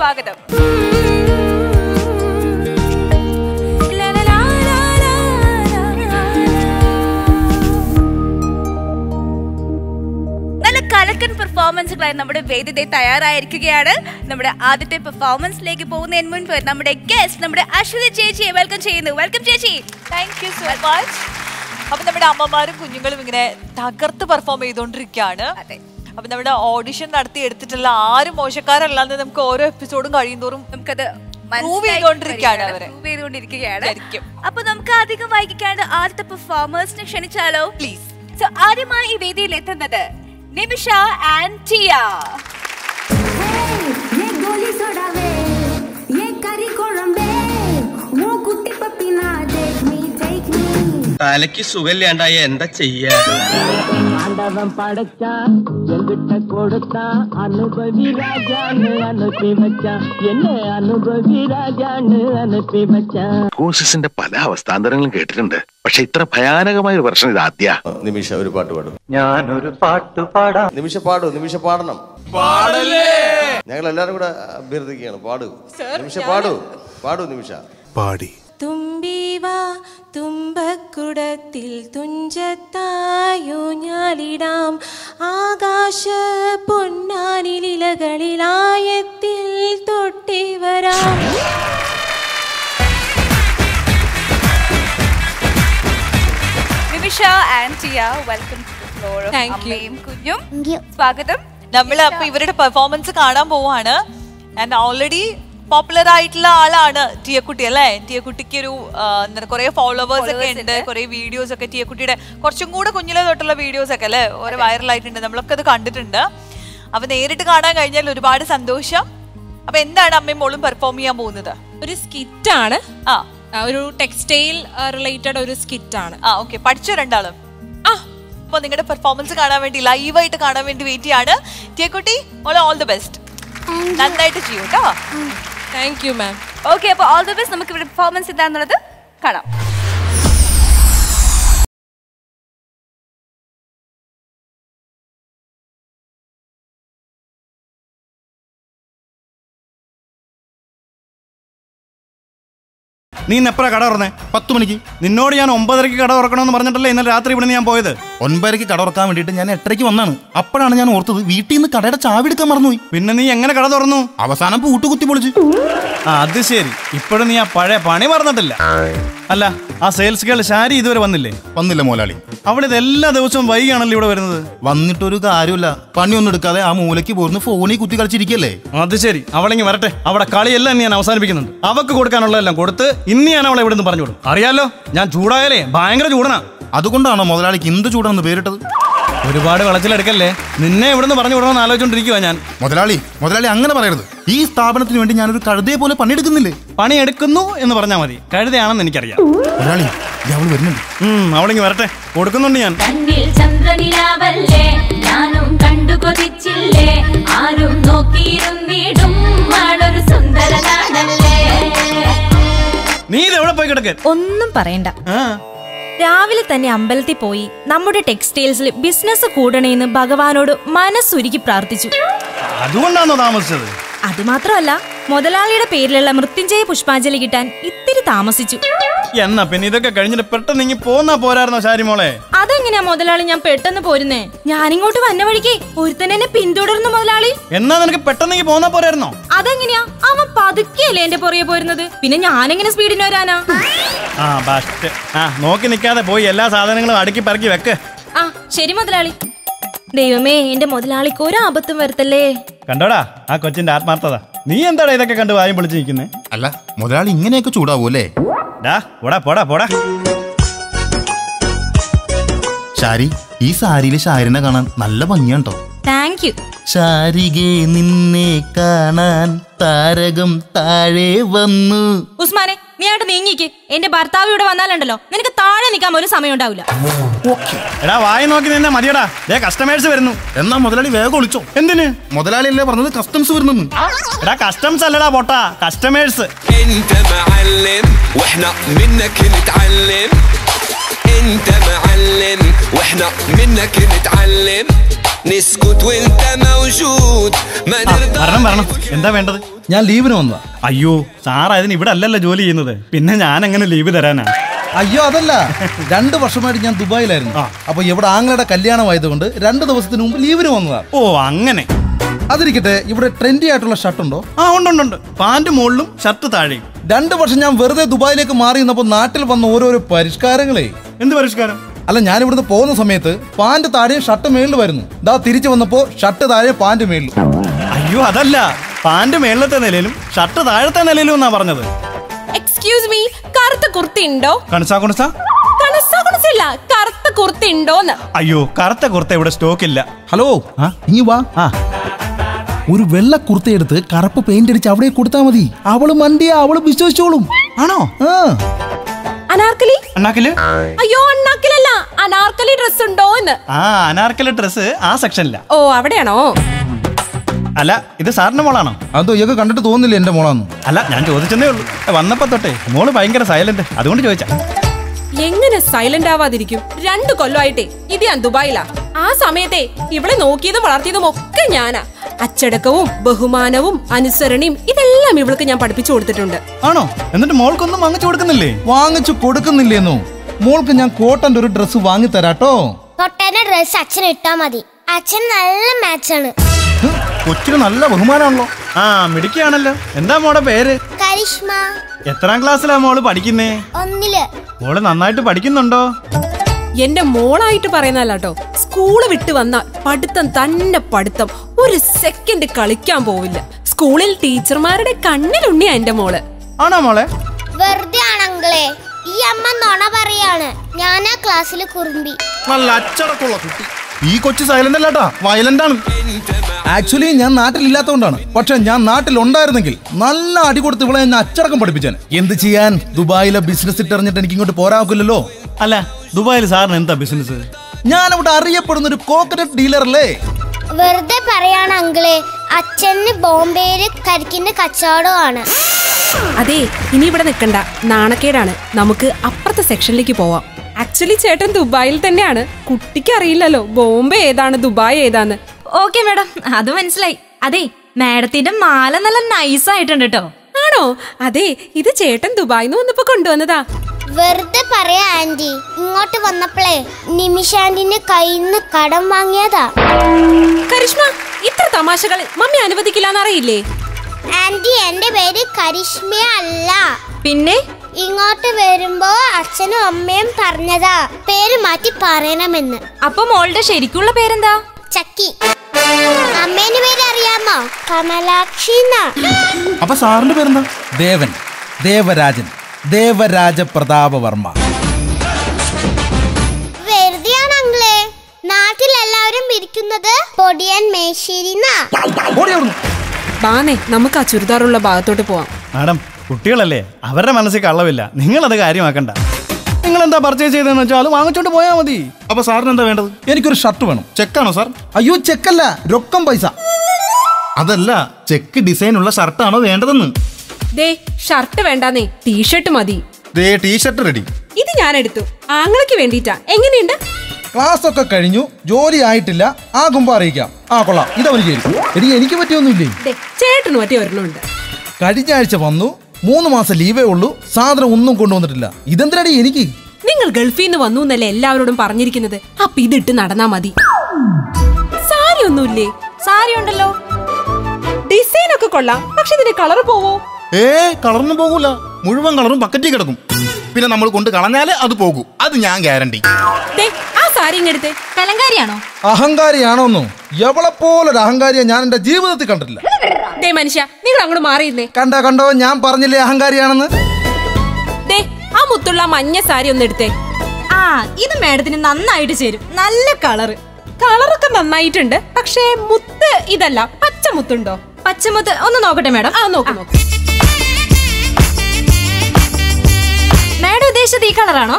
സ്വാഗതം. നല്ല കലക്കൻ പെർഫോമൻസുകളായി നമ്മുടെ വേദിതെ തയ്യാറായിരിക്കുകയാണ്. നമ്മുടെ ആദ്യത്തെ പെർഫോമൻസിലേക്ക് പോകുന്നതിന് മുൻപ് നമ്മുടെ ഗസ്റ്റ് നമ്മുടെ അശ്വതി ചേച്ചിയെ വെൽക്കം ചെയ്യുന്നു. വെൽക്കം ചേച്ചി. താങ്ക് യു സോ മച്ച് അപ്പൊ നമ്മുടെ അമ്മമാരും കുഞ്ഞുങ്ങളും ഇങ്ങനെ തകർത്ത് പെർഫോം ചെയ്തുകൊണ്ടിരിക്കുകയാണ് അതെ. അപ്പൊ നമ്മുടെ ഓഡിഷൻ നടത്തി എടുത്തിട്ടുള്ള ആരും മോശക്കാരല്ലാന്ന് നമുക്ക് ഓരോ എപ്പിസോഡും കഴിയുന്തോറും നമുക്കത്. അപ്പൊ നമുക്ക് അധികം വൈകിക്കാണ്ട് ആദ്യത്തെ പെർഫോമേഴ്സിനെ ക്ഷണിച്ചാലോ? പ്ലീസ് സോ ആദ്യമായി ഈ വേദിയിൽ എത്തുന്നത് നിമിഷ ആൻഡ് ടിയ തലയ്ക്ക് സുഖമില്ലാണ്ടായ എന്താ ചെയ്യാ? കൊടുത്ത അനുഭവി അനുഭവി പല അവസ്ഥാന്തരങ്ങളും കേട്ടിട്ടുണ്ട്. പക്ഷെ ഇത്ര ഭയാനകമായ ഒരു പ്രശ്നം ഇത് നിമിഷ ഒരു പാട്ട് പാടും. ഞാനൊരു പാട്ട് പാടാം. നിമിഷ പാടും നിമിഷ പാടണം. പാടല്ലേ? ഞങ്ങൾ എല്ലാരും കൂടെ അഭ്യർത്ഥിക്കുകയാണ് പാടൂ. നിമിഷ പാടു പാടൂ നിമിഷ. പാടി. തുമ്പി തുമ്പിവാ തുമ്പക്കുടത്തിൽ തുഞ്ചത്തായോ ഞാലിടാം ആകാശ പൊന്നാനിലിലകളിലായത്തിൽ തൊട്ടി വരാം Nimisha and Tiya welcome to floor Thank you. അമ്മയും കുഞ്ഞും സ്വാഗതം. നമ്മൾ അപ്പൊ ഇവരുടെ പെർഫോമൻസ് കാണാൻ പോവാണ്. ആൻഡ് ഓൾറെഡി പോപ്പുലർ ആയിട്ടുള്ള ആളാണ് ടിയക്കുട്ടി അല്ലേ? ടിയക്കുട്ടിക്ക് ഒരു എന്താ കുറെ ഫോളോവേഴ്സ് ഒക്കെ ഉണ്ട് കുറെ വീഡിയോസ് ഒക്കെ ടിയക്കുട്ടിയുടെ കുറച്ചും കൂടെ കുഞ്ഞിലെ തൊട്ടുള്ള വീഡിയോസ് ഒക്കെ അല്ലേ? ഓരോ വൈറലായിട്ടുണ്ട് ആയിട്ടുണ്ട്. നമ്മളൊക്കെ അത് കണ്ടിട്ടുണ്ട്. അപ്പൊ നേരിട്ട് കാണാൻ കഴിഞ്ഞാൽ ഒരുപാട് സന്തോഷം. അപ്പൊ എന്താണ് അമ്മയും മോളും പെർഫോം ചെയ്യാൻ പോകുന്നത്? ഒരു സ്കിറ്റ് ആണ്. ആ. ഒരു ടെക്സ്റ്റൈൽ റിലേറ്റഡ് ഒരു സ്കിറ്റ് ആണ്. ആ ഓക്കെ പഠിച്ചോ രണ്ടാളും? ആ. അപ്പൊ നിങ്ങളുടെ പെർഫോമൻസ് കാണാൻ വേണ്ടി ലൈവായിട്ട് കാണാൻ വേണ്ടി വെയിറ്റ് ചെയ്യാണ്. ടിയക്കുട്ടി കുട്ടി ഓൾ ദി ബെസ്റ്റ് നന്നായിട്ട് ചെയ്യൂ കേട്ടോ താങ്ക് യു മാം ഓക്കെ അപ്പോൾ ഓൾ ദ ബെസ്റ്റ് നമുക്ക് ഇവിടെ പെർഫോമൻസ് എന്താണെന്നുള്ളത് കാണാം. നീ ഇന്ന് എപ്പോഴാ കട തുറന്നേ? പത്ത് മണിക്ക്. നിന്നോട് ഞാൻ ഒമ്പതരയ്ക്ക് കട തുറക്കണമെന്ന് പറഞ്ഞിട്ടല്ലേ ഇന്നലെ രാത്രി ഇവിടെ ഞാൻ പോയത്? ഒൻപതരക്ക് കട തുറക്കാൻ വേണ്ടിയിട്ട് ഞാൻ എട്ടരയ്ക്ക് വന്നാണ്. അപ്പോഴാണ് ഞാൻ ഓർത്തത് വീട്ടിൽ നിന്ന് കടയുടെ ചാവി എടുക്കാൻ മറന്നുപോയി. പിന്നെ നീ എങ്ങനെ കട തുറന്നു? അവസാനം പൂട്ടുകുത്തി പൊളിച്ചു. അത് ശരി. ഇപ്പോഴും നീ ആ പഴയ പണി മറന്നിട്ടില്ല. അല്ല ആ സെയിൽസ് ഗേൾ ശാരി ഇതുവരെ വന്നില്ലേ? വന്നില്ല മോലാളി. അവളിത് ഇത് എല്ലാ ദിവസവും വൈകിയാണല്ലോ ഇവിടെ വരുന്നത്. വന്നിട്ടൊരു കാര്യമില്ല പണിയൊന്നും എടുക്കാതെ ആ മൂലയ്ക്ക് പോരുന്ന് ഫോണിൽ കുത്തി കളിച്ചിരിക്കല്ലേ? അത് ശരി. അവളെങ്കിൽ വരട്ടെ. അവിടെ കളിയെല്ലാം ഞാൻ അവസാനിപ്പിക്കുന്നുണ്ട്. അവക്ക് കൊടുക്കാനുള്ളതെല്ലാം കൊടുത്ത് ഇന്ന് ഞാൻ അവളെ ഇവിടെ നിന്ന് പറഞ്ഞു വിടും അറിയാലോ? ഞാൻ ചൂടായാലേ ഭയങ്കര ചൂടനാ. അതുകൊണ്ടാണോ മുതലാളിക്ക് ഇന്ത് ചൂടെന്ന് പേരിട്ടത്? ഒരുപാട് വിളച്ചിലെടുക്കല്ലേ? നിന്നെ ഇവിടുന്ന് പറഞ്ഞു വിടണമെന്ന് ആലോചിച്ചോണ്ടിരിക്കുവാ ഞാൻ. മുതലാളി മുതലാളി അങ്ങനെ പറയരുത്. ഈ സ്ഥാപനത്തിന് വേണ്ടി ഞാനൊരു കഴുതയെ പോലെ പണിയെടുക്കുന്നില്ലേ? പണിയെടുക്കുന്നു എന്ന് പറഞ്ഞാൽ മതി. കഴുതയാണെന്ന് എനിക്കറിയാം. മുതലാളി ദേ അവൾ വരുന്നുണ്ട്. അവളിങ്ങി വരട്ടെ. കൊടുക്കുന്നുണ്ട് ഞാൻ. കണ്ണിൽ ചന്ദ്രനിലാവല്ലേ? ഞാനും കണ്ടു കൊതിച്ചില്ലേ? ആരും നോക്കിയിരുന്നിടും. നീ ഇത് എവിടെ പോയി കിടക്ക്? ഒന്നും പറയണ്ട. ആ. രാവിലെ തന്നെ അമ്പലത്തിൽ പോയി നമ്മുടെ ടെക്സ്റ്റൈൽസിൽ ബിസിനസ് കൂടണേന്ന് ഭഗവാനോട് മനസ്സുരുക്കി പ്രാർത്ഥിച്ചു. അതുകൊണ്ടാണോ താമസിച്ചത്? അത് മാത്രമല്ല മുതലാളിയുടെ പേരിലുള്ള മൃത്യുഞ്ജയ പുഷ്പാഞ്ജലി കിട്ടാൻ ഇത്തിരി താമസിച്ചു. എന്നാ പിന്നെ ഇതൊക്കെ കഴിഞ്ഞിട്ട് പെട്ടെന്ന് ഇങ്ങി പോന്നാ പോരായിരുന്നോ ശാരിമോളെ? അതെങ്ങനെയാ മുതലാളി ഞാൻ പെട്ടെന്ന് പോരുന്നേ? ഞാനിങ്ങോട്ട് വന്ന വഴിക്ക് ഒരുത്തൻ എന്നെ പിന്തുടർന്നു മുതലാളി. എന്നാ നിനക്ക് പെട്ടെന്ന് പോന്നാ പോരായിരുന്നോ? അതെങ്ങനെയാ? അവൻ പതുക്കെയല്ലേ എന്റെ പുറകെ പോരുന്നത്. പിന്നെ ഞാനെങ്ങനെ സ്പീഡിന് വരാനാ? ആ ബസ്റ്റ്. ആ നോക്കി നിൽക്കാതെ പോയി എല്ലാ സാധനങ്ങളും അടുക്കി പറക്കി വെക്ക്. ആ ശരി മുതലാളി. ദൈവമേ എന്റെ മുതലാളിക്ക് ഒരു ആപത്തും വരത്തല്ലേ? കണ്ടോടാ ആ കൊച്ചിന്റെ ആത്മാർത്ഥത. നീ എന്താടാ ഇതൊക്കെ കണ്ട് വായും പൊളിച്ച് നിൽക്കുന്നേ? അല്ല മുതലാളി ഇങ്ങനെയൊക്കെ ചൂടാവൂല്ലേ? ഡാ പോടാ പോടാ പോടാ. ഷാരി ഈ സാരിയിലെ ഷാരിനെ കാണാൻ നല്ല ഭംഗിയാണ്ടോ താങ്ക് യു. ഷാരികെ നിന്നെ കാണാൻ താരകം താഴെ വന്നു. ഉസ്മാനെ നീ ആയിട്ട് നീങ്ങിക്ക് എന്റെ ഭർത്താവ് ഇവിടെ വന്നാലുണ്ടല്ലോ നിനക്ക് താഴെ നിൽക്കാൻ പോലും സമയം ഉണ്ടാവില്ല എടാ വായി നോക്കി നിന്നെ മതിയടാ ദേ കസ്റ്റമേഴ്സ് വരുന്നു എന്നാ മുതലാളി വേഗം ഒളിച്ചോ എന്തിന് മുതലാളി അല്ലേ പറഞ്ഞത് കസ്റ്റംസ് വരുന്നെന്ന് എടാ കസ്റ്റംസ് അല്ലടാ പൊട്ടാ കസ്റ്റമേഴ്സ് انت معلم واحنا منك نتعلم انت معلم واحنا منك نتعلم نسكت وانت موجود ما ആ, نرضى വരണം വരണം എന്താ വേണ്ടത് ഞാൻ ലീവിന് വന്നതാ. അയ്യോ സാർ അതിന് ഇവിടെ അല്ലല്ലോ ജോലി ചെയ്യുന്നത്. പിന്നെ ഞാൻ എങ്ങനെ ലീവ് തരാനാ? അയ്യോ അതല്ല. രണ്ട് വർഷമായിട്ട് ഞാൻ ദുബായിലായിരുന്നു. അപ്പൊ ഇവിടെ ആങ്ങളുടെ കല്യാണമായതുകൊണ്ട് രണ്ട് ദിവസത്തിന് മുമ്പ് ലീവിന് വന്നതാ. ഓ അങ്ങനെ. അതിരിക്കട്ടെ ഇവിടെ ട്രെൻഡി ആയിട്ടുള്ള ഷർട്ട് ഉണ്ടോ ആ ഉണ്ട് ഉണ്ട് ഉണ്ട്. പാന്റ് മുകളിലും ഷർട്ട് താഴെയും. രണ്ട് വർഷം ഞാൻ വെറുതെ ദുബായിലേക്ക് മാറി നിന്നപ്പോ നാട്ടിൽ വന്ന ഓരോരോ പരിഷ്കാരങ്ങളെ. എന്ത് പരിഷ്കാരം? അല്ല ഞാൻ ഇവിടുന്ന് പോകുന്ന സമയത്ത് പാന്റ് താഴെയും ഷർട്ട് മേളിൽ വരുന്നു. ദാ തിരിച്ചു വന്നപ്പോ ഷർട്ട് താഴെ പാന്റ് മേളിൽ. അയ്യോ അതല്ല. പാന്റ് മേളത്തെ നിലയിലും ഷർട്ട് താഴത്തെ നിലയിലും എന്നാ പറഞ്ഞത്? എക്സ്ക്യൂസ് മീ കറുത്ത കുർത്തി ഉണ്ടോ? കണസാ കുണസാ? കണസ കണസില്ല കറുത്ത കുർത്തി ഉണ്ടോന്ന്. അയ്യോ കറുത്ത കുർത്ത ഇവിടെ സ്റ്റോക്ക് ഇല്ല. ഹലോ ഇനി വാ. ആ. ഒരു വെള്ള കുർത്തയെടുത്ത് കറുപ്പ് പെയിന്റ് അടിച്ച് അവിടെ കൊടുത്താൽ മതി. അവൾ മണ്ടിയാ അവൾ വിശ്വസിച്ചോളും. ആണോ? അനാർക്കലി? അണ്ണാക്കിൽ അയ്യോ അണ്ണാക്കിലല്ല അനാർക്കലി ഡ്രസ് ഉണ്ടോ എന്ന് ആ അനാർക്കലി ഡ്രസ് ആ സെക്ഷനില്ല ഓ അവിടെയാണോ? അല്ല ഇത് സാറിന്റെ മോളാണോ? അതോ ഇയൊക്കെ കണ്ടിട്ട് തോന്നില്ല എന്റെ മോളാന്ന്? അല്ല ഞാൻ ചോദിച്ചതേ ഉള്ളൂ. വന്നപ്പോ തൊട്ടേ മോൾ ഭയങ്കര സൈലന്റ്. അതുകൊണ്ട് ചോദിച്ചാ. എങ്ങനെ സൈലന്റ് ആവാതിരിക്കും? രണ്ടു കൊല്ലമായിട്ടേ ഇത് ഞാൻ ദുബായിലാ. ആ സമയത്തെ ഇവളെ നോക്കിയതും വളർത്തിയതും ഒക്കെ ഞാനാ. അച്ചടക്കവും ബഹുമാനവും അനുസരണയും ഇതെല്ലാം ഇവൾക്ക് ഞാൻ പഠിപ്പിച്ചു കൊടുത്തിട്ടുണ്ട്. ആണോ? എന്നിട്ട് മോൾക്കൊന്നും വാങ്ങിച്ചു കൊടുക്കുന്നില്ലേ? വാങ്ങിച്ചു കൊടുക്കുന്നില്ലേന്നോ? മോൾക്ക് ഞാൻ കോട്ടന്റെ ഒരു ഡ്രസ്സ് വാങ്ങി തരാട്ടോ. കോട്ടന്റെ ഡ്രസ് അച്ഛൻ ഇട്ടാ മതി. അച്ഛൻ നല്ല മാച്ചാണ് കൊച്ചിന് നല്ല ബഹുമാനാണല്ലോ. ആ മിടുക്കിയാണല്ലോ. എന്താ മോടെ പേര്? കരിഷ്മ. എത്രാം ക്ലാസ്സിലാ മോൾ പഠിക്കുന്നേ? ഒന്നിൽ. മോൾ നന്നായിട്ട് പഠിക്കുന്നുണ്ടോ? എന്റെ മോളായിട്ട് പറയുന്നല്ലോ സ്കൂൾ വിട്ട് വന്ന പഠിത്തം തന്നെ പഠിത്തം. ഒരു സെക്കൻഡ് കളിക്കാൻ പോവില്ല. സ്കൂളിൽ ടീച്ചർമാരുടെ കണ്ണിലുണ്ണിയാ എന്റെ മോൾ. ആണോ മോളെ? വെറുതെ ആണെങ്കിലേ ഈ അമ്മ നോണ പറയാണ്. ഞാനാ ക്ലാസ്സിൽ കുറുമ്പി. നല്ല അച്ചടക്കമുള്ള കുട്ടി. ഈ കൊച്ചു സൈലന്റ് അല്ലാട്ടാ വയലന്റ് ആണ്. ആക്ച്വലി ഞാൻ നാട്ടിലില്ലാത്തതുകൊണ്ടാണ് പക്ഷെ ഞാൻ നാട്ടിലുണ്ടായിരുന്നെങ്കിൽ നല്ല അടി കൊടുത്ത് ഇവളെ എന്നെ അച്ചടക്കം പഠിപ്പിച്ചാൻ എന്ത് ചെയ്യാൻ? ദുബായിലെ ബിസിനസ് ഇട്ടറിഞ്ഞിട്ട് എനിക്ക് ഇങ്ങോട്ട് പോരാക്കില്ലല്ലോ അല്ല ദുബായിൽ സാറിന് എന്താ ബിസിനസ് ഞാൻ അവിടെ അറിയപ്പെടുന്ന ഒരു കോക്കനട്ട് ഡീലർ അല്ലേ? വെറുതെ പറയാണ് അങ്കിളെ അച്ഛന് ബോംബെയിൽ കരിക്കിന്റെ കച്ചവടമാണ്. അതെ ഇനി ഇവിടെ നിൽക്കണ്ട. നാണക്കേടാണ്. നമുക്ക് അപ്പുറത്തെ സെക്ഷനിലേക്ക് പോവാം. ആക്ച്വലി ചേട്ടൻ ദുബായിൽ തന്നെയാണ്. കുട്ടിക്ക് അറിയില്ലല്ലോ ബോംബെ ഏതാണ് ദുബായ് ഏതാന്ന്. ഓക്കെ മാഡം അത് മനസ്സിലായി. അതെ മാഡത്തിന്റെ മാല നല്ല നൈസ് ആയിട്ടുണ്ട് കേട്ടോ ആണോ? അതെ ഇത് ചേട്ടൻ ദുബായിന്ന് വന്നപ്പോ കൊണ്ടുവന്നതാ. വെറുതെ പറയാ ആന്റി. ഇങ്ങോട്ട് വന്നപ്പോഴേ നിമിഷാന്റിന്റെ കയ്യിന്ന് കയ്യിൽ നിന്ന് കടം വാങ്ങിയതാ. കരിഷ്മ ഇത്ര തമാശകൾ മമ്മി അനുവദിക്കില്ലെന്നറിയില്ലേ? ആന്റി എന്റെ പേര് കരിഷ്മ അല്ല. പിന്നെ? ഇങ്ങോട്ട് വരുമ്പോ അച്ഛനും അമ്മയും പറഞ്ഞതാ. പേര് മാറ്റി പറയണമെന്ന്. അപ്പൊ മോളുടെ ശരിക്കുള്ള പേരെന്താ? ചക്കി. അമ്മേന്റെ പേര് അറിയാമോ കമലാക്ഷി അപ്പൊ സാറിന്റെ പേരെന്താ? ദേവൻ ദേവരാജൻ ദേവരാജ പ്രതാപവർമ്മ വെറുതെയാണ് നാട്ടിൽ എല്ലാവരും പൊടിയൻ മേശ്ശേരി നമുക്ക് ആ ചുരിദാറുള്ള ഭാഗത്തോട്ട് പോവാം. മാഡം കുട്ടികളല്ലേ? അവരുടെ മനസ്സിൽ കള്ളവില്ല. നിങ്ങളത് കാര്യമാക്കണ്ട. നിങ്ങൾ എന്താ പർച്ചേസ് ചെയ്തതെന്ന് വെച്ചാൽ അത് വാങ്ങിച്ചോണ്ട് പോയാൽ മതി. അപ്പൊ സാറിന് എന്താ വേണ്ടത്? എനിക്കൊരു ഷർട്ട് വേണം. ചെക്കാണോ സാർ? അയ്യോ ചെക്കല്ല. രൊക്കം പൈസ. അതല്ല ചെക്ക് ഡിസൈൻ ഉള്ള ഷർട്ടാണോ വേണ്ടതെന്ന്? ദേ ഷർട്ട് വേണ്ടാന്നേ. ടീഷർട്ട് മതി. ദേ ടീഷർട്ട് റെഡി ഇത് ഞാൻ എടുത്തു. ആങ്ങളയ്ക്ക് വേണ്ടിട്ടാ എങ്ങനെയുണ്ട്? ക്ലാസ് ഒക്കെ കഴിഞ്ഞു. ജോലി ആയിട്ടില്ല. ആകുമ്പോ അറിയിക്കാം. ആ കൊള്ളാം. ഇതവന് ചേരും എടി എനിക്ക് പറ്റിയൊന്നുമില്ലേ? ദേ ചേട്ടന് മറ്റേ ഒരെണ്ണമുണ്ട്. കഴിഞ്ഞ ആഴ്ച വന്നു. മൂന്ന് മാസം ലീവേ ഉള്ളൂ. സാധനം ഒന്നും കൊണ്ടുവന്നിട്ടില്ല. ഇതെന്തിനടി എനിക്ക്? നിങ്ങൾ ഗൾഫിൽ നിന്ന് വന്നു എന്നല്ലേ എല്ലാവരോടും പറഞ്ഞിരിക്കുന്നത്? അപ്പൊ ഇതിട്ട് നടന്നാ മതി. സാരി ഒന്നുമില്ലേ? സാരി ഉണ്ടല്ലോ. ഡിസൈൻ ഒക്കെ കൊള്ളാം. പക്ഷെ ഇതിന്റെ കളർ പോവോ? ഏ കളർന്നു പോകൂല. മുഴുവൻ കളറും ബക്കറ്റിൽ കിടക്കും. പിന്നെ നമ്മൾ കൊണ്ട് കളഞ്ഞാലേ അത് പോകൂ. അത് ഞാൻ ഗ്യാരണ്ടി ദേ ആ സാരി ഇങ്ങെടുത്തേ. കലങ്കാരിയാണോ? അഹങ്കാരിയാണോന്നോ എവളെ പോലൊരു അഹങ്കാരിയെ ഞാൻ എന്റെ ജീവിതത്തിൽ കണ്ടിട്ടില്ല. ദേ മനുഷ്യ നിങ്ങൾ അങ്ങോട്ട് മാറിയില്ലേ കണ്ടോ കണ്ടോ ഞാൻ പറഞ്ഞില്ലേ അഹങ്കാരിയാണെന്ന്? ആ മുത്തുള്ള മഞ്ഞ സാരി ഒന്ന് എടുത്തേ. ആ ഇത് മാഡത്തിന് നന്നായിട്ട് ചേരും. നല്ല കളറ്. കളറൊക്കെ നന്നായിട്ടുണ്ട്. പക്ഷേ മുത്ത് ഇതല്ല പച്ചമുത്തുണ്ടോ പച്ചമുത്ത് ഒന്ന് നോക്കട്ടെ മാഡം. ആ നോക്ക് നോക്ക്. മാഡം ഉദ്ദേശിച്ചത് ഈ കളറാണോ?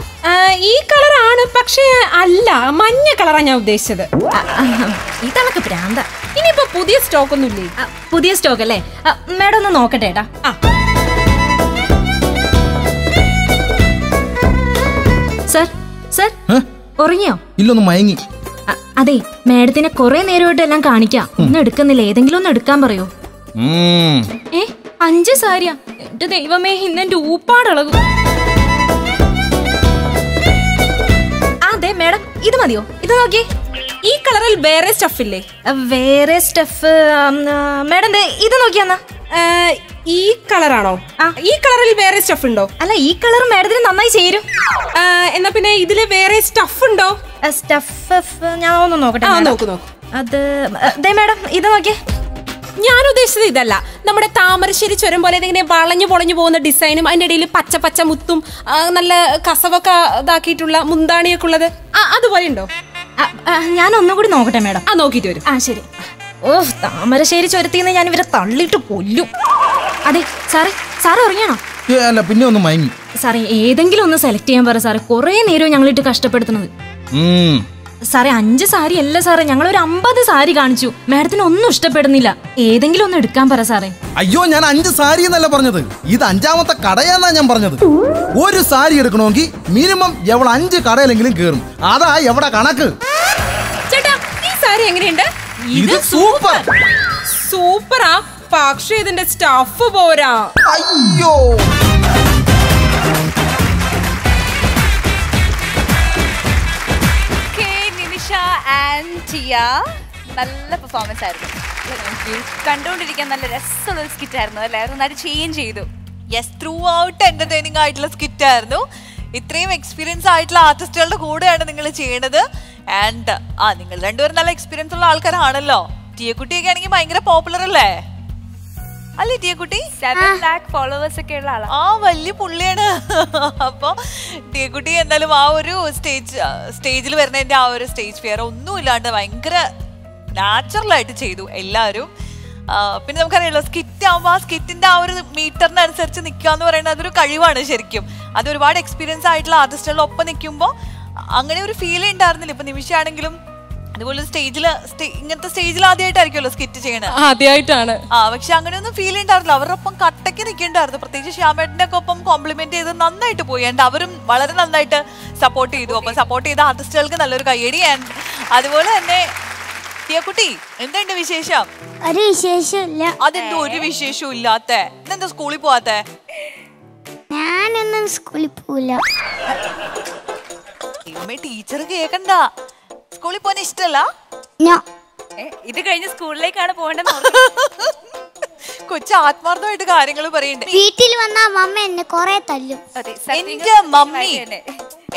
ഈ കളറാണ് പക്ഷേ അല്ല മഞ്ഞ കളറാണ് ഞാൻ ഉദ്ദേശിച്ചത്. ഇതണക്ക് പ്രാന്ത ഇനിയിപ്പോ പുതിയ സ്റ്റോക്ക് ഒന്നും ഇല്ലേ പുതിയ സ്റ്റോക്ക് അല്ലേ? മാഡം ഒന്ന് നോക്കട്ടെ ഏട്ടാ. ആ. സർ? ഉറങ്ങിയോ? ഇല്ലൊന്ന് മയങ്ങി. അതെ മാഡത്തിനെ കുറെ നേരമായിട്ട് എല്ലാം കാണിക്കാം. ഒന്നും എടുക്കുന്നില്ല. ഏതെങ്കിലും ഒന്ന് എടുക്കാൻ പറയോ. ഏ അഞ്ച് സാരിയാ. എന്റെ ദൈവമേ ഇന്ന് എന്റെ ഊപ്പാടളകും. അതെ മേഡം ഇത് മതിയോ? ഇത് നോക്കിയേ ഈ കളറിൽ വേറെ സ്റ്റഫ് ഇല്ലേ? വേറെ സ്റ്റഫ് മേഡം ഇത് നോക്കിയാന്നാ ഈ കളറാണോ? ഈ കളറിൽ വേറെ സ്റ്റഫ് ഉണ്ടോ? അല്ല ഈ കളർ മാഡത്തിന് നന്നായി ചേരും. എന്നാ പിന്നെ ഇതിൽ വേറെ സ്റ്റഫ് ഉണ്ടോ? സ്റ്റഫ് ഞാൻ ഒന്ന് നോക്കട്ടെ. നോക്ക് നോക്ക്. അത് ദേ മേഡം ഇത് നോക്കിയേ. ഞാൻ ഉദ്ദേശിച്ചത് ഇതല്ല. നമ്മുടെ താമരശ്ശേരി ചുരം പോലെ ഇതിങ്ങനെ വളഞ്ഞു പൊളഞ്ഞു പോകുന്ന ഡിസൈനും അതിന്റെ ഇടയിൽ പച്ച പച്ച മുത്തും നല്ല കസവൊക്കെ ഇതാക്കിയിട്ടുള്ള മുന്താണിയൊക്കെ ഉള്ളത്. അതുപോലെ ഉണ്ടോ? ഞാൻ ഒന്നും കൂടി നോക്കട്ടെ മാഡം. ആ നോക്കിയിട്ട് വരും. ആ ശരി. ഓ താമരശ്ശേരി ചുരത്തിന്ന് ഞാൻ ഇവരെ തള്ളിയിട്ട് കൊല്ലും. അതെ സാറേ സാറ് ഉറങ്ങിയാണോ? ഏ, അല്ല പിന്നെ ഒന്ന് മയങ്ങി. സാറേ ഏതെങ്കിലും ഒന്ന് സെലക്ട് ചെയ്യാൻ പറ സാറേ. കുറേ നേരവും ഞങ്ങളിട്ട് കഷ്ടപ്പെടുത്തുന്നത്. സാറേ അഞ്ച് സാരി അല്ല സാറേ. ഞങ്ങൾ ഒരു അമ്പത് സാരി കാണിച്ചു. മാഡത്തിന് ഒന്നും ഇഷ്ടപ്പെടുന്നില്ല. ഏതെങ്കിലും ഒന്ന് എടുക്കാൻ പറ സാറേ. അയ്യോ ഞാൻ അഞ്ച് സാരി എന്നല്ല പറഞ്ഞത്. ഇത് അഞ്ചാമത്തെ കടയാന്നാ ഞാൻ പറഞ്ഞത്. ഒരു സാരി എടുക്കണമെങ്കിൽ മിനിമം എവിടെ അഞ്ച് കടയിലെങ്കിലും കേറും അതാ എവിടെ കണക്ക്. ചേട്ടാ ഈ സാരി എങ്ങനെയുണ്ട്? ഇത് സൂപ്പർ. സൂപ്പറാ. പക്ഷേ ഇതിന്റെ സ്റ്റാഫ് പോരാ. അയ്യോ. കെ നിമിഷ ആൻഡ് ടിയ നല്ല പെർഫോമൻസ് ആയിരുന്നു. കണ്ടുകൊണ്ടിരിക്കാൻ നല്ല രസമുള്ള ഒരു സ്കിറ്റ് ആയിരുന്നു അല്ലേ? നന്നായിട്ട് ചേഞ്ച് ചെയ്തു. യെസ് ത്രൂ ഔട്ട് എന്റർടൈനിങ് ആയിട്ടുള്ള സ്കിറ്റ് ആയിരുന്നു. ഇത്രയും എക്സ്പീരിയൻസ് ആയിട്ടുള്ള ആർട്ടിസ്റ്റുകളുടെ കൂടെയാണ് നിങ്ങൾ ചെയ്യണത്. ആൻഡ് ആ നിങ്ങൾ രണ്ടുപേരും നല്ല എക്സ്പീരിയൻസ് ഉള്ള ആൾക്കാരാണല്ലോ. ടിയക്കുട്ടിയൊക്കെ ആണെങ്കിൽ ഭയങ്കര പോപ്പുലർ അല്ലേ? അല്ലേ ടിയക്കുട്ടി? സെവൻ ലാക്ക് ഫോളോവേഴ്സ് ഒക്കെ ഉള്ള ആളാണ് ആ വലിയ പുള്ളിയാണ്. അപ്പൊ ടിയക്കുട്ടി എന്തായാലും ആ ഒരു സ്റ്റേജ് സ്റ്റേജിൽ വരുന്നതിന്റെ ആ ഒരു സ്റ്റേജ് ഫിയർ ഒന്നും ഇല്ലാണ്ട് ഭയങ്കര നാച്ചുറൽ ആയിട്ട് ചെയ്തു എല്ലാവരും. പിന്നെ നമുക്കറിയാലോ സ്കിറ്റ് ആകുമ്പോൾ ആ സ്കിറ്റിന്റെ ആ ഒരു മീറ്ററിനനുസരിച്ച് നിൽക്കുക എന്ന് പറയുന്നത് അതൊരു കഴിവാണ് ശരിക്കും. അത് ഒരുപാട് എക്സ്പീരിയൻസ് ആയിട്ടുള്ള ആർട്ടിസ്റ്റുകളുടെ ഒപ്പം നിൽക്കുമ്പോൾ അങ്ങനെ ഒരു ഫീൽ ഉണ്ടായിരുന്നില്ല. ഇപ്പൊ നിമിഷമാണെങ്കിലും അതുപോലെ സ്റ്റേജിൽ ഇങ്ങനത്തെ സ്റ്റേജിൽ ആദ്യമായിട്ടായിരിക്കുമല്ലോ സ്കിറ്റ് ചെയ്യണത് ആദ്യമായിട്ടാണ് ആ പക്ഷെ അങ്ങനെയൊന്നും ഫീൽ ഉണ്ടായിരുന്നില്ല. അവരുടെ ഒപ്പം കട്ടയ്ക്ക് നിൽക്കേണ്ടായിരുന്നു. പ്രത്യേകിച്ച് ശ്യാമേട്ടന്റെ ഒക്കെ ഒപ്പം കോംപ്ലിമെന്റ് ചെയ്ത് നന്നായിട്ട് പോയി. ആൻഡ് അവരും വളരെ നന്നായിട്ട് സപ്പോർട്ട് ചെയ്തു. അപ്പം സപ്പോർട്ട് ചെയ്ത ആർട്ടിസ്റ്റുകൾക്ക് നല്ലൊരു കയ്യടി. ആൻഡ് അതുപോലെ തന്നെ കുട്ടി എന്തുണ്ട് വിശേഷം? ഒരു വിശേഷമില്ല അതെന്തോ ഒരു വിശേഷവും ഇല്ലാത്ത. ഇന്നെന്താ സ്കൂളിൽ പോവാത്തെ? ഞാനൊന്നും സ്കൂളിൽ പോവില്ല. ദൈവമേ ടീച്ചർ കേക്കണ്ട. സ്കൂളിൽ പോകാൻ ഇഷ്ടല്ല? ഇത് കഴിഞ്ഞ് സ്കൂളിലേക്കാണ് പോകേണ്ടത് കൊച്ചു ആത്മാർത്ഥമായിട്ട് കാര്യങ്ങൾ പറയുന്നുണ്ട് വീട്ടിൽ വന്ന മമ്മ എന്നെ കൊറേ തല്ലും. എന്റെ മമ്മി.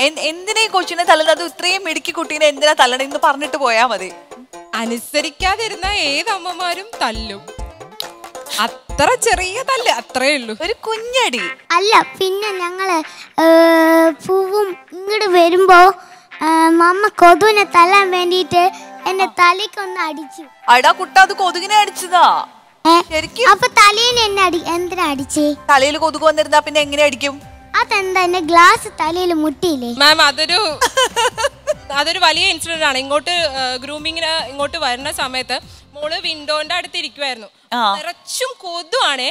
എന്തിനേ എന്തിനാ ഈ കൊച്ചിനെ തല്ലുന്നത് അത് ഇത്രയും മിടുക്കി കുട്ടീനെ എന്തിനാ തല്ലണം എന്ന് പറഞ്ഞിട്ട് പോയാ മതി. അനുസരിക്കാതിരുന്ന ഏത് അമ്മമാരും തല്ലും അത്ര ചെറിയതല്ല അത്രേ ഉള്ളൂ. ഒരു കുഞ്ഞടി. അല്ല പിന്നെ ഞങ്ങൾ പൂവും ഇങ്ങോട്ട് വരുമ്പോ മമ്മ കൊതുവിനെ തല്ലാൻ വേണ്ടിയിട്ട് എന്നെ തലയ്ക്കൊന്ന് അടിച്ചു. അടാ കുട്ട അത് കൊതുകിനെ അടിച്ചതാ. ശരിക്കും? അപ്പൊ തലേനെ എന്നെ അടി എന്തിനാ അടിച്ചേ? തലയിൽ കൊതുക് വന്നിരുന്നാ പിന്നെ എങ്ങനെ അടിക്കും? അതെന്താ എന്നെ ഗ്ലാസ് തലയിൽ മുട്ടിയില്ലേ? മാം അതൊരു അതൊരു വലിയ ഇൻസിഡന്റ് ആണ്. ഇങ്ങോട്ട് ഗ്രൂമിങ്ങിന് ഇങ്ങോട്ട് വരുന്ന സമയത്ത് മോൾ വിൻഡോന്റെ അടുത്ത് ഇരിക്കുമായിരുന്നു നിറച്ചും കൊതുവാണ്.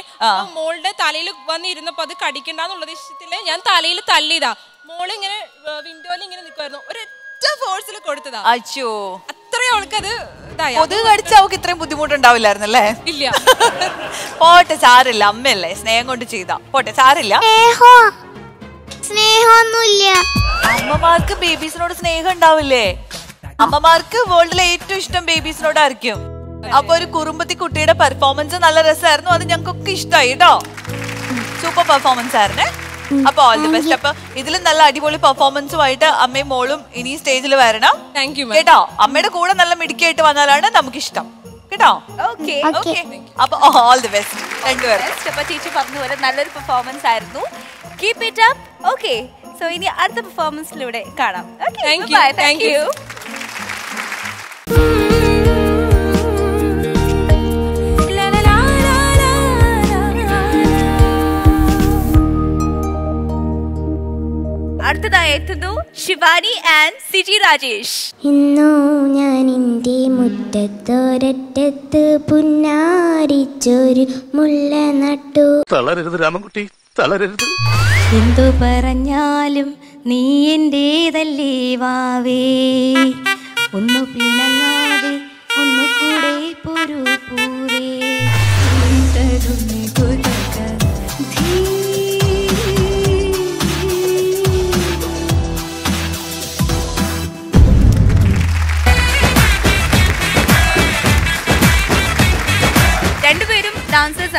മോളുടെ തലയിൽ വന്നിരുന്നപ്പോ അത് കടിക്കണ്ടെന്നുള്ള ഇഷ്ടത്തിൽ ഞാൻ തലയിൽ തല്ലിയതാ. മോൾ ഇങ്ങനെ വിൻഡോയിൽ ഇങ്ങനെ നിൽക്കുമായിരുന്നു ഒരൊറ്റ ഫോഴ്സിൽ കൊടുത്തതാ. അച്ചോ അത്രയും അവൾക്കത് ഇതായി. കൊതുക് കടിച്ച അവക്ക് ഇത്രയും ബുദ്ധിമുട്ടുണ്ടാവില്ലായിരുന്നല്ലേ? ഇല്ല. പോട്ടെ സാറില്ല അമ്മയല്ലേ? സ്നേഹം കൊണ്ട് ചെയ്താ. പോട്ടെ സാറില്ല സ്നേഹോ? സ്നേഹമൊന്നുമില്ല. അമ്മമാർക്ക് ബേബീസിനോട് സ്നേഹം ഉണ്ടാവില്ലേ? അമ്മമാർക്ക് വേൾഡിലെ ഏറ്റവും ഇഷ്ടം ബേബീസിനോടായിരിക്കും അപ്പൊ ഒരു കുറുമ്പത്തി കുട്ടിയുടെ പെർഫോമൻസ് നല്ല രസമായിരുന്നു. അത് ഞങ്ങൾക്കൊക്കെ ഇഷ്ടമായി കേട്ടോ. സൂപ്പർ പെർഫോമൻസ് ആയിരുന്നേ. അപ്പൊ ഓൾ ദി ബെസ്റ്റ് അപ്പൊ ഇതിലും നല്ല അടിപൊളി പെർഫോമൻസുമായിട്ട് അമ്മയും മോളും ഇനി സ്റ്റേജിൽ വരണം. താങ്ക് യു കേട്ടോ? അമ്മയുടെ കൂടെ നല്ല മിടുക്കിയായിട്ട് വന്നാലാണ് നമുക്ക് ഇഷ്ടം കേട്ടോ ഓക്കെ ഓക്കെ അപ്പൊ ഓൾ ദി ബെസ്റ്റ് രണ്ടുപേരും അപ്പൊ ചേച്ചി പറഞ്ഞ പോലെ നല്ലൊരു പെർഫോമൻസ് ആയിരുന്നു. Keep it up okay so ഇനി അടുത്ത പെർഫോമൻസിലൂടെ കാണാം. താങ്ക് യു അടുത്തതായി എത്തുന്നു ശിവാനി ആൻഡ് സിജി രാജേഷ്. ഇന്നോ ഞാൻ എന്റെ മുറ്റത്തോരറ്റത്ത് പുന്നാരിച്ചൊരു മുല്ല നട്ടു. തളരരുത് രാമൻകുട്ടി തളരരുത്. എന്തു പറഞ്ഞാലും നീ എന്റേതല്ലേ വാവേ. ഒന്നു പിണങ്ങാതെ ഒന്നു കൂടെ പൊരു പൂവേ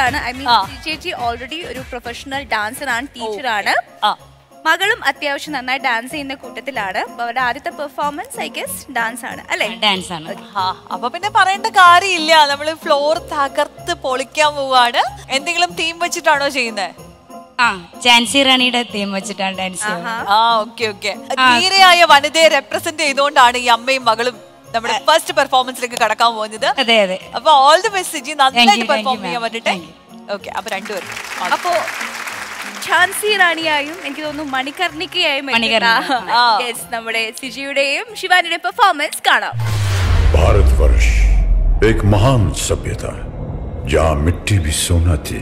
ആണ്. ഐ മീൻ ചേച്ചി ഓൾറെഡി ഒരു പ്രൊഫഷണൽ ഡാൻസർ ആണ് ടീച്ചർ ആണ്. മകളും അത്യാവശ്യം നന്നായി ഡാൻസ് ചെയ്യുന്ന കൂട്ടത്തിലാണ്. അവരുടെ ആദ്യത്തെ പെർഫോമൻസ് ഐ ഗസ് ഡാൻസ് ആണ് അല്ലേ? ഡാൻസ് ആണ്. ആ അപ്പൊ പിന്നെ പറയേണ്ട കാര്യമില്ല. നമ്മൾ ഫ്ലോർ തകർത്ത് പൊളിക്കാൻ പോവാണ്. എന്തെങ്കിലും തീം വെച്ചിട്ടാണോ ചെയ്യുന്നത് ആ ജാൻസി റാണിയുടെ തീം വെച്ചിട്ടാണ് ഡാൻസ് ചെയ്യുന്നത്. ആ ഓക്കെ ഓക്കെ. ധീരയായ വനിതയെ റെപ്രസെന്റ് ചെയ്തുകൊണ്ടാണ് ഈ അമ്മയും മകളും നമ്മുടെ ഫസ്റ്റ് പെർഫോമൻസിലേക്ക് കടക്കാൻ പോകുന്നത് അതെ അതെ അപ്പൊ ഓൾ ദി ബെസ്റ്റ് ജി നന്നായിട്ട് thank you, പെർഫോം ma'am. ചെയ്യാൻ പറ്റട്ടെ ഓക്കെ അപ്പൊ രണ്ടുപേരും അപ്പോ ഝാൻസി റാണിയായും എനിക്ക് തോന്നുന്നു മണികർണിക്കയായും മണികർണിക. എത്തുന്ന, yes, നമ്മുടെ സിജിയുടെയും ശിവാനിയുടെയും പെർഫോമൻസ് കാണാം भारतवर्ष एक महान सभ्यता है जहाँ मिट्टी भी सोना थी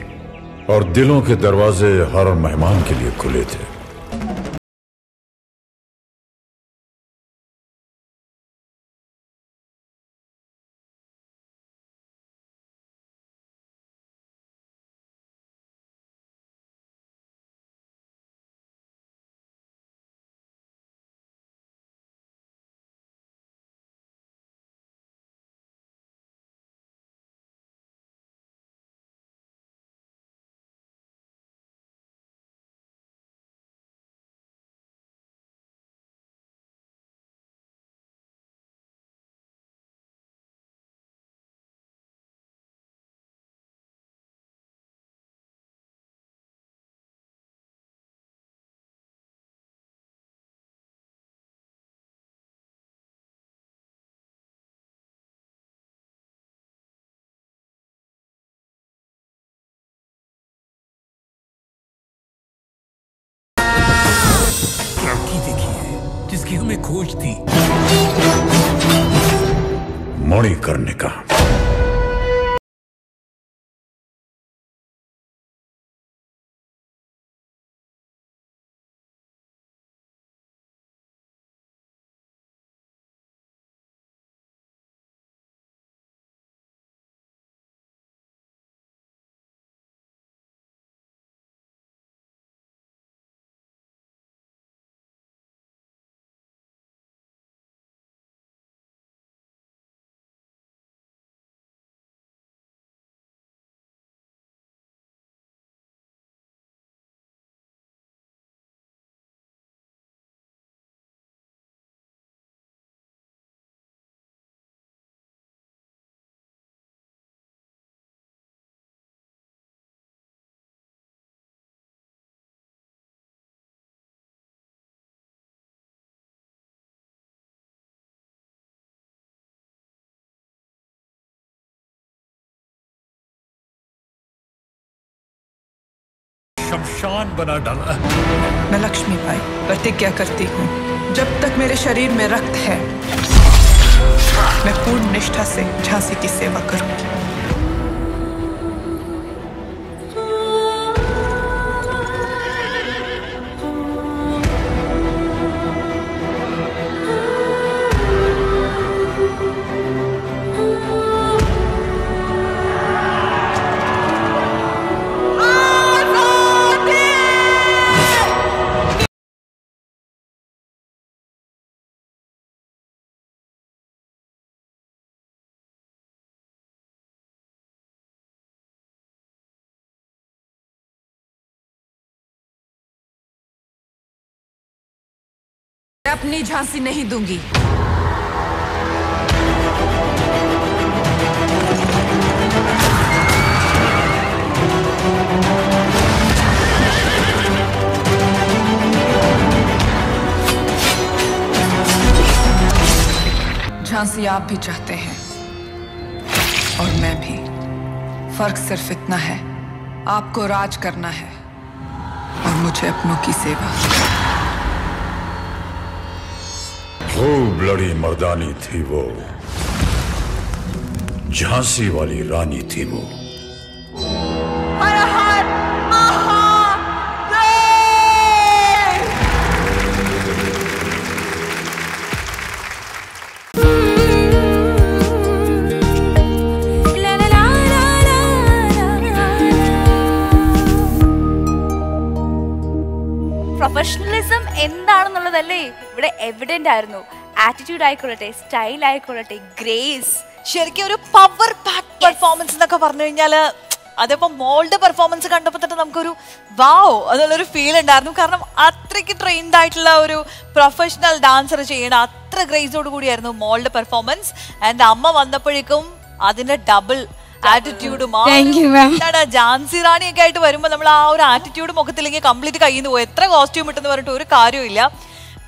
और दिलों के दरवाजे हर मेहमान के लिए खुले थे खोज थी मणिकर्णिका। शमशान बना डाला। मैं लक्ष्मी बाई प्रतिज्ञा करती हूँ, जब तक मेरे शरीर में रक्त है, मैं पूर्ण निष्ठा से झांसी की सेवा करूँगी। अपनी झांसी नहीं दूँगी। झांसी आप भी चाहते हैं, और मैं भी। फ़र्क सिर्फ़ इतना है, आपको राज करना है, और मुझे अपनों की सेवा। खूब लड़ी मर्दानी थी वो। झांसी वाली रानी थी वो। എവിഡന്റ് ആയിരുന്നു. ആറ്റിറ്റ്യൂഡ് ആയിക്കൊള്ളട്ടെ സ്റ്റൈൽ ആയിക്കൊള്ളട്ടെ ഗ്രേസ് ശരിക്കും ഒരു പവർ പാക്ക് പെർഫോമൻസ് എന്നൊക്കെ പറഞ്ഞു കഴിഞ്ഞാൽ അതിപ്പോ മോളുടെ പെർഫോമൻസ് കണ്ടപ്പോൾ തന്നെ നമുക്കൊരു വാവ് അതുള്ളൊരു ഫീൽ ഉണ്ടായിരുന്നു. കാരണം അത്രയ്ക്ക് ട്രെയിൻഡ് ആയിട്ടുള്ള ഒരു പ്രൊഫഷണൽ ഡാൻസർ ചെയ്യണ അത്ര ഗ്രേസോട് കൂടിയായിരുന്നു മോളുടെ പെർഫോമൻസ് ആൻഡ് അമ്മ വന്നപ്പോഴേക്കും അതിന്റെ ഡബിൾ ആറ്റിറ്റ്യൂഡും. ജാൻസി റാണി ഒക്കെ ആയിട്ട് വരുമ്പോൾ നമ്മൾ ആ ഒരു ആറ്റിറ്റ്യൂഡ് മുഖത്തില്ലെങ്കിൽ കംപ്ലീറ്റ് കയ്യിൽ നിന്ന് പോകും എത്ര കോസ്റ്റ്യൂം ഇട്ടെന്ന് പറഞ്ഞിട്ട് ഒരു കാര്യമില്ല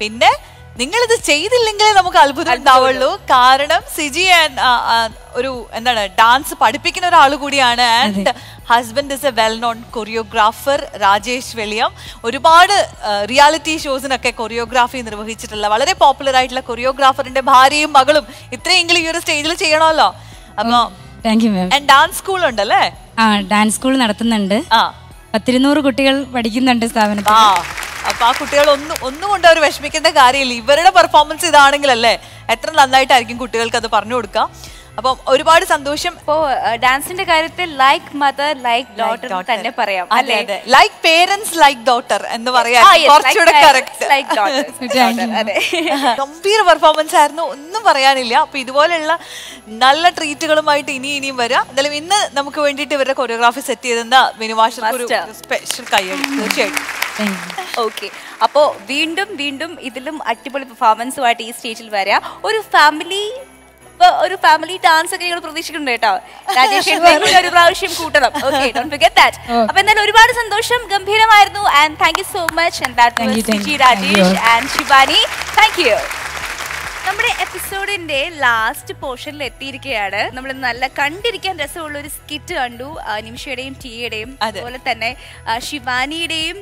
പിന്നെ നിങ്ങൾ ഇത് ചെയ്തില്ലെങ്കിലേ നമുക്ക് അത്ഭുതം ഉണ്ടാവുള്ളൂ. കാരണം സിജി ഒരു എന്താണ് ഡാൻസ് പഠിപ്പിക്കുന്ന ഒരാൾ കൂടിയാണ് and husband is a well known choreographer Rajesh Veliyam. ഒരുപാട് റിയാലിറ്റി ഷോസിനൊക്കെ കൊറിയോഗ്രാഫി നിർവഹിച്ചിട്ടുള്ള വളരെ പോപ്പുലർ ആയിട്ടുള്ള കൊറിയോഗ്രാഫറിന്റെ ഭാര്യയും മകളും ഇത്രയെങ്കിലും ഈ ഒരു സ്റ്റേജിൽ ചെയ്യണമല്ലോ. അപ്പൊ ഡാൻസ് സ്കൂൾ ഉണ്ടല്ലേ? ആ ഡാൻസ് സ്കൂൾ നടത്തുന്നുണ്ട്. പത്തിരുന്നൂറ് കുട്ടികൾ പഠിക്കുന്നുണ്ട് സ്ഥാപനത്തിൽ. അപ്പൊ ആ കുട്ടികൾ ഒന്നും ഒന്നും കൊണ്ട് അവർ വിഷമിക്കേണ്ട കാര്യമില്ല. ഇവരുടെ പെർഫോമൻസ് ഇതാണെങ്കിലല്ലേ എത്ര നന്നായിട്ടായിരിക്കും കുട്ടികൾക്ക് അത് പറഞ്ഞു കൊടുക്കാം അപ്പം ഒരുപാട് സന്തോഷം. ഇപ്പോ ഡാൻസിന്റെ കാര്യത്തിൽ ലൈക്ക് മദർ ലൈക്ക് ഡോട്ടർ തന്നെ പറയാം അല്ലേ? ലൈക്ക് പേരൻസ് ലൈക്ക് ഡോട്ടർ എന്ന് പറയാം. കുറച്ചുകൂടെ. ഗംഭീര പെർഫോമൻസ് ആയിരുന്നു. ഒന്നും പറയാനില്ല. അപ്പൊ ഇതുപോലെയുള്ള നല്ല ട്രീറ്റുകളുമായിട്ട് ഇനി ഇനിയും വരാം. എന്തായാലും ഇന്ന് നമുക്ക് വേണ്ടിയിട്ട് ഇവരുടെ കൊറിയോഗ്രാഫി സെറ്റ് ചെയ്തെന്ന മിനുവാഷർക്ക് ഒരു സ്പെഷ്യൽ കൈയ്യടി. തീർച്ചയായിട്ടും. ഓക്കെ അപ്പോ വീണ്ടും വീണ്ടും ഇതിലും അടിപൊളി പെർഫോമൻസുമായിട്ട് ഈ സ്റ്റേജിൽ വരാം. ഒരു ഫാമിലി ഒരു ഫാമിലി ഡാൻസ് ഒക്കെ ഞങ്ങൾ പ്രതീക്ഷിക്കുന്നുണ്ട് കേട്ടോ. രാജേഷ് ഏട്ടനെ ഒരു പ്രാവശ്യം കൂട്ടണം. ഓക്കെ ഡോണ്ട് ദാറ്റ് അപ്പൊ എന്തായാലും ഒരുപാട് സന്തോഷം ഗംഭീരമായിരുന്നു and thank you so much and that. Rajesh and Shivani thank you എപ്പിസോഡിന്റെ last പോർഷനിൽ എത്തിയിരിക്കുകയാണ്. നമ്മൾ നല്ല കണ്ടിരിക്കാൻ രസമുള്ള ഒരു സ്കിറ്റ് കണ്ടു. നിമിഷയുടെയും ടീയുടെയും അതുപോലെ തന്നെ ശിവാനിയുടെയും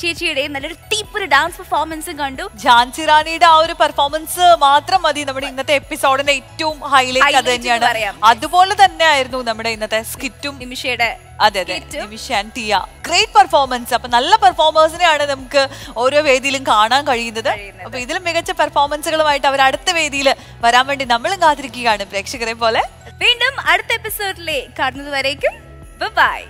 ചേച്ചിയുടെയും നല്ലൊരു തീപ്പൊരു ഡാൻസ് പെർഫോമൻസും കണ്ടു. ഝാൻസി റാണിയുടെ ആ ഒരു പെർഫോമൻസ് മാത്രം മതി നമ്മുടെ ഇന്നത്തെ എപ്പിസോഡിന്റെ ഏറ്റവും ഹൈലൈറ്റ് അത് തന്നെയാണ്. അതുപോലെ തന്നെ ആയിരുന്നു നമ്മുടെ ഇന്നത്തെ സ്കിറ്റും നിമിഷയുടെ അതെ അതെ. Nimisha and Tiya. Great performance അപ്പൊ നല്ല പെർഫോമേഴ്സിനെയാണ് നമുക്ക് ഓരോ വേദിയിലും കാണാൻ കഴിയുന്നത്. അപ്പൊ ഇതിലും മികച്ച പെർഫോമൻസുകളുമായിട്ട് അവർ അടുത്ത വേദിയിൽ വരാൻ വേണ്ടി നമ്മളും കാത്തിരിക്കുകയാണ് പ്രേക്ഷകരെ പോലെ. വീണ്ടും അടുത്ത എപ്പിസോഡിലെ കാണുന്നത് വരേക്കും. ബൈ